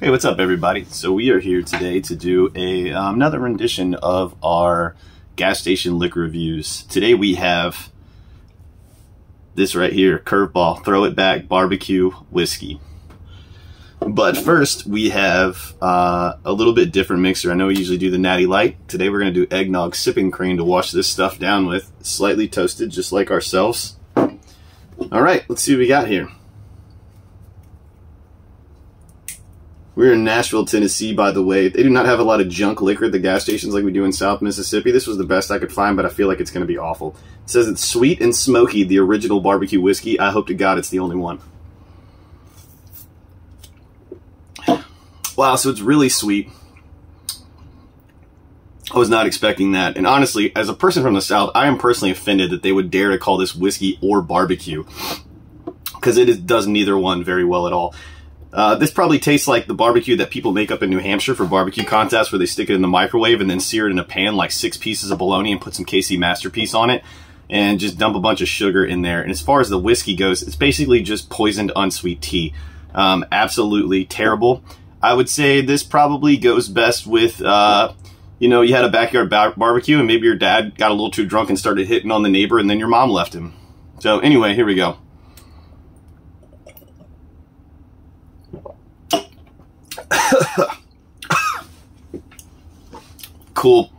Hey, what's up, everybody? So we are here today to do a um, another rendition of our gas station liquor reviews. Today we have this right here, Curveball, Throw It Back Barbecue Whiskey. But first, we have uh, a little bit different mixer. I know we usually do the Natty Light. Today we're going to do Eggnog Sipping Cream to wash this stuff down with. Slightly toasted, just like ourselves. All right, let's see what we got here. We're in Nashville, Tennessee, by the way. They do not have a lot of junk liquor at the gas stations like we do in South Mississippi. This was the best I could find, but I feel like it's going to be awful. It says it's sweet and smoky, the original barbecue whiskey. I hope to God it's the only one. Wow, so it's really sweet. I was not expecting that. And honestly, as a person from the South, I am personally offended that they would dare to call this whiskey or barbecue. Because it does neither one very well at all. Uh, this probably tastes like the barbecue that people make up in New Hampshire for barbecue contests where they stick it in the microwave and then sear it in a pan like six pieces of bologna and put some KC Masterpiece on it and just dump a bunch of sugar in there. And as far as the whiskey goes, it's basically just poisoned unsweet tea. Um, absolutely terrible. I would say this probably goes best with, uh, you know, you had a backyard bar barbecue and maybe your dad got a little too drunk and started hitting on the neighbor and then your mom left him. So anyway, here we go. cool.